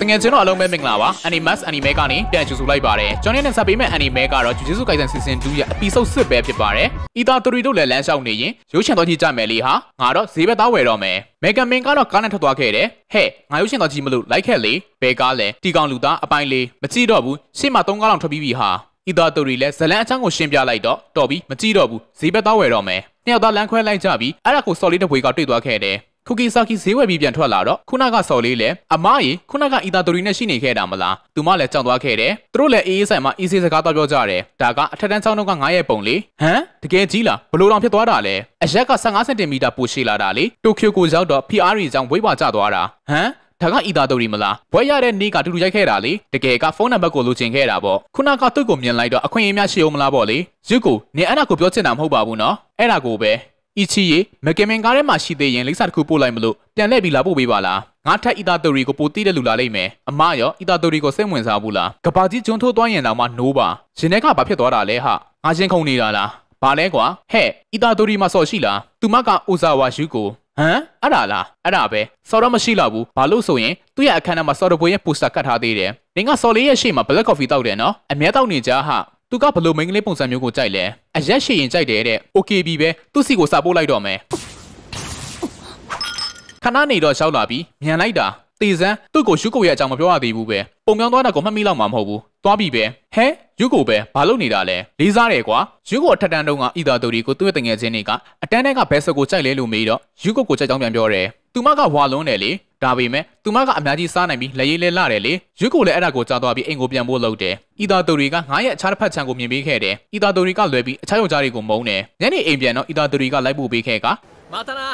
တကယ်ချင်းတော့အလုံးပဲမင်္ဂလာပါ Animax Anime ကနေပြန်ကြိုဆိုလိုက်ပါတယ်ကျွန်တော်နဲ့ဆက်ပေးမဲ့ Anime ကတော့ Jujutsu Kaisen Season 2ရဲ့ Episode 10ပဲဖြစ်ပါတယ်အီတာတူရီတို့လည်းလမ်းလျှောက်နေရင်ရုပ်ရှင်တော်ကြီးကြမယ်လေဟာငါတော့ဈေးဘက်သားဝယ်တော့မယ်မေဂန်မင်ကတော့ကားနဲ့ထွက်သွားခဲ့တယ်ဟဲ့ငါရုပ်ရှင်တော်ကြီးမလို့လိုက်ခဲ့လေဘဲကားလဲတီကောင်လူသားအပိုင်းလေးမကြည့်တော့ဘူးရှေ့မှာ၃ကားလောက်ထွက်ပြီးပြီဟာအီတာတူရီလည်းဇလန်အချမ်းကိုရှင်းပြလိုက်တော့တော်ပြီမကြည့်တော့ဘူးဈေးဘက်သားဝယ်တော့မယ်နှစ်ယောက်သားလမ်းခွဲလိုက်ကြပြီးအဲ့ဒါကိုစော်လေးတစ်ပွေကတွေ့သွားခဲ့တယ် ခုကီဆာကီဈေးဝယ်ပြီးပြန်ထွက်လာတော့ခုနကစော်လေးလည်းအမကြီးခုနကအီတာတိုရီနဲ့ရှိနေခဲ့တာမလားသူမလည်းကြောက်သွားခဲ့တယ်သူတို့လည်းအေးအေးဆိုင်မှာအေးဆေးစကားတော့ပြောကြတယ်ဒါကအထက်တန်းချောင်းတော့က9ရဲ့ပုံလေးဟမ်တကယ်ကြီးလားဘလို့တောင်ဖြစ်သွားတာလဲအရက်က15စင်တီမီတာပိုရှည်လာတာလေတိုကျိုကိုရောက်တော့ PR ကြီးကြောင့်ဝိပါကျသွားတာဟမ်ဒါကအီတာတိုရီမလားဘွဲရတဲ့နေ့ကတူတူရိုက်ခဲ့တာလေတကယ်ကဖုန်းနံပါတ်ကိုလိုချင်ခဲ့တာပေါ့ခုနကသူ့ကိုမြင်လိုက်တော့အခွင့်အရေးများရှိအောင်မလားပေါ့လေရွကိုနေအဲ့ဒါကိုပြောချင်တာမဟုတ်ပါဘူးနော်အဲ့ဒါကိုပဲ အီချီရေမကင်မင်ကားထဲမှာရှိသေးရင်လိပ်စာတစ်ခုပို့လိုက်မလို့ပြန်လှည့်ပြီးလာပို့ပေးပါလားငါထက်အီတာတိုရီကိုပိုတီးတဲ့လူလာလိမ့်မယ်အမရောအီတာတိုရီကိုစိတ်ဝင်စားဘူးလားကဘာကြီးကျွန်းထိုးသွားရင်တော့မှနိုးပါရှင်ထဲကဘာဖြစ်သွားတာလဲဟာငါချင်းခုန်နေတာလားဘာလဲကွာဟဲ့အီတာတိုရီမှာစော်ရှိလားသူမကအိုဇာဝါယူကိုဟမ်အဲ့ဒါလားအဲ့ဒါပဲစော်တော့မရှိတော့ဘူးဘာလို့ဆိုရင်သူ့ရဲ့အခန်းထဲမှာစော်တပွဲရဲ့ပိုစတာကတ်ထားသေးတယ်နင်ကစော်လေးရဲ့ရှေ့မှာ black coffee တောက်တယ်နော်အမြဲတောက်နေကြဟာ သူကဘလို့မိန်းကလေးပုံစံမျိုးကိုကြိုက်လဲအရက်ရှိရင်ကြိုက်တယ်တဲ့ okay ပြီပဲသူ့စီကိုစာပို့လိုက်တော့မယ်ခဏနေတော့ရှောက်လာပြီးမြန်လိုက်တာတေစမ်းသူ့ကိုရှုကိုရဲ့အကြောင်းမပြောရသေးဘူးပဲပုံပြောင်းသွားတာကိုမှတ်မိလောက်မှာမဟုတ်ဘူးသွားပြီပဲဟဲယူကိုပဲဘာလုပ်နေတာလဲလေးစားတယ်ကွာယူကိုအထက်တန်းတုန်းကအီသာတူရီကိုသူ့ရဲ့တငယ်ချင်းတွေကအတန်းတန်းကဘဲဆကိုကြိုက်လဲလို့မေးတော့ယူကိုကိုကြိုက်ကြောင်းပြန်ပြောတယ် သူမကဝါလုံးတယ်လေဒါပေမဲ့သူမကအများကြီးစားနိုင်ပြီးလက်ရည်လဲလာတယ်လေရွက်ကိုလည်းအဲ့ဒါကိုကြားသွားပြီးအိမ်ကိုပြန်ဖို့လုပ်တယ်။ဤသာသူတွေကငါရဲ့အခြားတစ်ဖက်ခြံကိုမြင်ပေးခဲ့တယ်။ဤသာသူတွေကလွယ်ပြီးအခြားယောက်ျားတွေကိုမုန်းတယ်။ညနေအိမ်ပြန်တော့ဤသာသူတွေကလိုက်ပို့ပေးခဲ့ကမာတနာ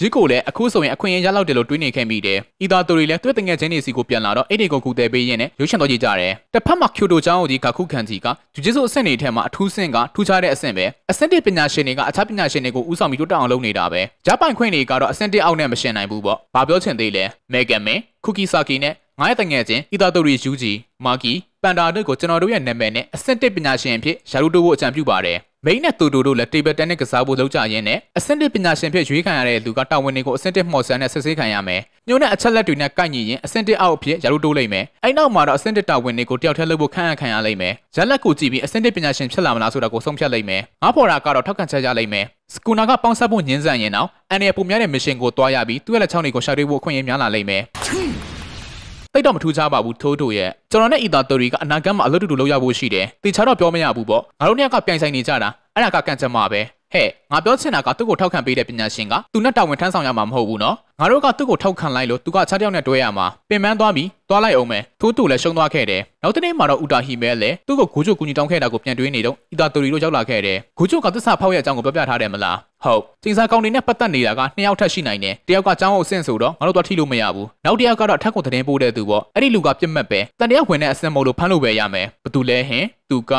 ရစ်ကိုလည်းအခုဆိုရင်အခွင့်အရေးရလောက်တယ်လို့တွေးနေခဲ့မိတယ်။အီတာတိုရီလည်းသူ့တငယ်ချင်းတွေစီကိုပြန်လာတော့အဲ့ဒီကိုကူတယ်ပေးရင်းနဲ့ရုပ်ရှင်တော်ကြည့်ကြတယ်။တစ်ဖက်မှာကျိုတိုချောင်းကြီးကခုခံကြီးကဂျူဂျစ်ဆိုအဆင့်တွေထဲမှာအထူးဆင့်ကထူးခြားတဲ့အဆင့်ပဲ။အဆင့်တစ်ပညာရှင်တွေကအခြားပညာရှင်တွေကိုဦးဆောင်ပြီးတိုးတက်အောင်လုပ်နေတာပဲ။ဂျပန်ခွင့်တွေကတော့အဆင့်တစ်အောက်နဲ့မရှင်နိုင်ဘူးပေါ့။ဘာပြောချင်သေးလဲ။မေဂန်မင်ခုကီဆာကီနဲ့ငါရဲ့တငယ်ချင်းအီတာတိုရီယူဂျီမာကီပန်တာတို့ကိုကျွန်တော်တို့ရဲ့နာမည်နဲ့အဆင့်တစ်ပညာရှင်အဖြစ်ယာရုတိုကိုအကြံပြုပါတယ် မိန်းနဲ့တူတူတို့လည်း table tennis ကစားဖို့လုပ်ကြရင်းနဲ့အဆင့်တစ်ပညာရှင်ဖြစ်ရွေးခံရတဲ့လူကတာဝန်တွေကိုအဆင့်တစ်မှော်စမ်းနဲ့ဆက်ဆေးခံရမယ်။ညို့နဲ့အချက်လက်တွေနဲ့ကိုက်ညီရင်အဆင့်တစ်အောက်အဖြစ်ယာရုတိုးလိမ့်မယ်။အဲ့နောက်မှာတော့အဆင့်တစ်တာဝန်တွေကိုတယောက်တည်းလုပ်ဖို့ခန့်အပ်ခံရလိမ့်မယ်။ရက်လက်ကိုကြည့်ပြီးအဆင့်တစ်ပညာရှင်ဖြစ်လာမလားဆိုတာကိုဆုံးဖြတ်လိမ့်မယ်။ငါဖော်တာကတော့ထောက်ခံချက်ရလိမ့်မယ်။စကူနာကပေါင်းဆက်ဖို့ညှင်းဆန်ရင်တော့အန်ရပုံများတဲ့ mission ကိုတွားရပြီးသူ့ရဲ့လက်ချောင်းတွေကိုရှာတွေ့ဖို့အခွင့်အရေးများလာလိမ့်မယ်။ တိတ်တော့မထူးခြားပါဘူးထိုးထိုးရဲ့ကျွန်တော်နဲ့အီတာတိုရီကအနာဂတ်မှာအလုပ်တူတူလုပ်ရဖို့ရှိတယ်တေချာတော့ပြောမရဘူးပေါ့ငါတို့နှစ်ယောက်ကပြိုင်ဆိုင်နေကြတာအဲ့ဒါကကန့်ချက်မှာပဲ ဟဲ့ငါပြောချင်တာကသူ့ကိုထောက်ခံပေးတဲ့ပညာရှင်ကသူနဲ့တာဝန်ထမ်းဆောင်ရမှာမဟုတ်ဘူးနော်ငါတို့ကသူ့ကိုထောက်ခံလိုက်လို့သူကခြားတယောက်နဲ့တွဲရမှာပင်ပန်းသွားပြီးသွားလိုက်အောင်မယ်ထိုးတူလည်းရှုံးသွားခဲ့တယ်နောက်တနေ့မှာတော့ဥတာဟီမဲလည်းသူ့ကိုဂူချိုကူညီတောင်းခဲ့တာကိုပြန်တွေးနေတော့အီတာတိုရီတို့ရောက်လာခဲ့တယ်ဂူချိုကသစ္စာဖောက်ရဲ့အကြောင်းကိုပြောပြထားတယ်မလားဟုတ်ကျင်းစာကောင်တွေနဲ့ပတ်သက်နေတာကနှစ်ယောက်ထက်ရှိနိုင်တယ်တယောက်ကចောင်းအုပ်ဆင့်ဆိုတော့ငါတို့တော့ထိလို့မရဘူးနောက်တယောက်ကတော့အထက်ကိုသတင်းပို့တဲ့သူပေါ့အဲ့ဒီလူကပြစ်မှတ်ပဲတန်တယောက်ဝင်တဲ့အစင်မို့လို့ဖမ်းလို့ပဲရမယ်ဘသူလဲဟင်သူက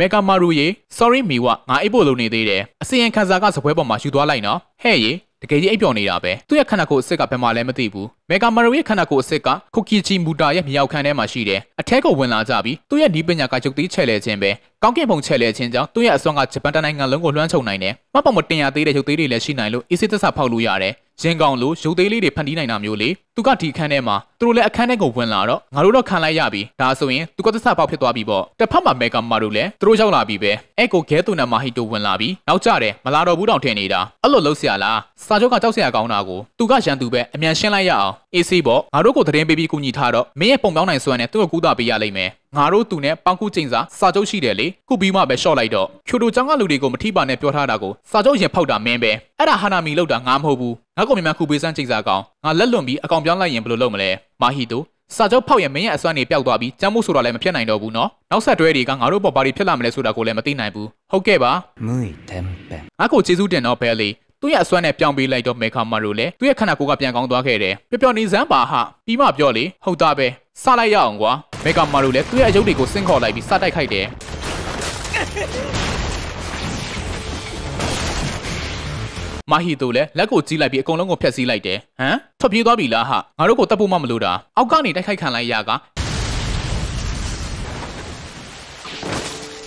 မေကာမာရူရေ sorry မီဝငါအိပ်ဖို့လုပ်နေသေးတယ်အစီရင်ခံစာကစပွဲပေါ်မှာယူသွားလိုက်နော်ဟဲ့ရေတကယ်ကြီးအိပ်ပျော်နေတာပဲသူ့ရဲ့ခန္ဓာကိုယ်အစ်စ်ကဘယ်မှာလဲမသိဘူးမေကာမာရူရဲ့ခန္ဓာကိုယ်အစ်စ်ကခုကီချီမူတာရဲ့မြောက်ခန်းထဲမှာရှိတယ်အထက်ကိုဝင်လာကြပြီးသူ့ရဲ့နီးပညာကကျုပ်သေးချဲ့လဲခြင်းပဲကောင်းကင်ဘုံချဲ့လဲခြင်းကြောင့်သူ့ရဲ့အစွမ်းကဂျပန်တနိုင်ငံလုံးကိုလွှမ်းခြုံနိုင်တယ်မပေါ့မတင်ရသေးတဲ့ရုပ်သေးတွေလည်းရှိနိုင်လို့အစ်စစ်သစ္စာဖောက်လို့ရတယ်ရင်ကောင်လိုရုပ်သေးလေးတွေဖန်တီးနိုင်တာမျိုးလေ သူကဒီခန်းထဲမှာသူတို့လည်းအခန်းထဲကိုဝင်လာတော့ငါတို့တော့ခံလိုက်ရပြီဒါဆိုရင်သူကသစ္စာပေါက်ဖြစ်သွားပြီပေါ့တစ်ဖက်မှာမေကာမာတို့လည်းသူတို့ရောက်လာပြီပဲအဲ့ကိုဂဲသူနာမာဟီတိုဝင်လာပြီနောက်ကြတယ်မလာတော့ဘူးတောင်ထင်နေတာအဲ့လိုလုံးဆရာလားစာချုပ်ကကြောက်ဆရာကောင်းတာကိုသူကရန်သူပဲအမြန်ရှင်းလိုက်ရအောင် AC ပေါ့ငါတို့ကိုသတင်းပေးပြီးကူညီထားတော့မင်းရဲ့ပုံပေါင်းနိုင်စွမ်းနဲ့သူ့ကိုကူတာပေးရလိမ့်မယ်ငါတို့သူနဲ့ပေါင်ကူချိန်စာစာချုပ်ရှိတယ်လေခုပြီးမှပဲရှော့လိုက်တော့ဖြိုတိုကျောင်းကလူတွေကိုမထိပါနဲ့ပြောထားတာကိုစာချုပ်ရင်ဖောက်တာမင်းပဲအဲ့ဒါဟာနာမီလောက်တာငါမဟုတ်ဘူးငါ့ကိုမြန်မြန်ခုပေးစမ်းချိန်စာကောင် ငါလက်လွန်ပြီးအကောင်ပြောင်းလိုက်ရင်ဘယ်လိုလုပ်မလဲမာဟီတိုစာချုပ်ဖောက်ရင်မင်းရဲ့အစွမ်းတွေပျောက်သွားပြီးကျမ်းမို့ဆိုတာလည်းမဖြစ်နိုင်တော့ဘူးနော်နောက်ဆက်တွဲတွေကငါတို့ပေါ်ဘာတွေဖြစ်လာမလဲဆိုတာကိုလည်းမသိနိုင်ဘူးဟုတ်ကဲ့ပါမွိတမ်ပန်ငါကိုကျေးဇူးတင်တော့ဘဲလေးသူ့ရဲ့အစွမ်းနဲ့ပြောင်းပေးလိုက်တော့မေခါမာတို့လည်းသူ့ရဲ့ခန္ဓာကိုယ်ကပြန်ကောင်းသွားခဲ့တယ်ပျော်ပျော်နေစမ်းပါဟပြီးမှပြောလေဟုတ်တာပဲစလိုက်ရအောင်ကွာမေခါမာတို့လည်းသူ့ရဲ့အယုတ်တွေကိုစင့်ခေါ်လိုက်ပြီးစတိုက်ခိုက်တယ် မာဟီတိုလည်းလက်ကိုကြီးလိုက်ပြီးအကုန်လုံးကိုဖျက်ဆီးလိုက်တယ်ဟမ်ထွက်ပြေးသွားပြီလားဟာငါတို့ကိုတပ်ဖို့မှမလိုတာအောက်ကနေတိုက်ခိုက်ခံလိုက်ရက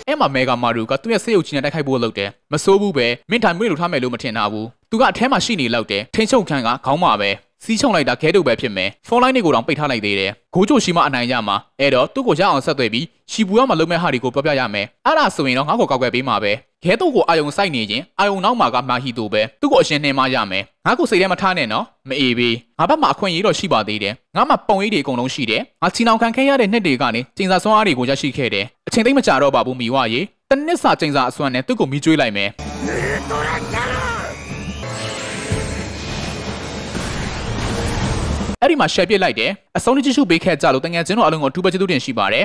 အဲ့မှာမေဂါမာရူကသူ့ရဲ့ဆေးရုပ်ကြီးနဲ့တိုက်ခိုက်ဖို့လုပ်တယ်မစိုးဘူးပဲမင်းထိုင်မွေးလို့ထားမယ်လို့မထင်တာဘူးသူကအထဲမှာရှိနေလောက်တယ်ထိန်ချုပ်ခန်းကခေါင်းမှာပဲ စီးချုံလိုက်တာခဲတုပ်ပဲဖြစ်မယ်ဖုန်းလိုင်းတွေကိုတောင်ပိတ်ထားလိုက်သေးတယ်ဂိုးချိုရှိမှအနိုင်ရမှာအဲ့တော့သူ့ကိုရအောင်ဆက်သွယ်ပြီးရှီပူရမှာလုံးမဲ့ဟာတွေကိုပြောပြရမယ်အဲ့ဒါဆိုရင်တော့ငါ့ကိုကောက်ွယ်ပေးမှာပဲခဲတုပ်ကိုအာယုံစိုက်နေခြင်းအာယုံနောက်မှာကမာဟီတိုပဲသူ့ကိုအရှင်နှင်းမရမယ်ငါ့ကိုစိတ်ထဲမထားနဲ့နော်မအေးပြီငါဘက်မှာအခွင့်အရေးတော့ရှိပါသေးတယ်ငါမှပုံရိပ်တွေအကုန်လုံးရှိတယ်ငါချီနောင်ခံခဲရတဲ့နှစ်တွေကနေကျင်းစာဆွမ်းအားတွေကိုရရှိခဲ့တယ်အချိန်သိမ့်မကြတော့ပါဘူးမိဝရေတနစ်စာကျင်းစာအစွမ်းနဲ့သူ့ကိုမီးကျွေးလိုက်မယ် အဲ့ဒီမှာရှယ်ပြစ်လိုက်တယ်အဆုံးကြည့်ရှုပေးခဲ့ကြလို့တငယ်ချင်းတို့အလုံးကိုအထူးပဲကျေးဇူးတင်ရှိပါတယ်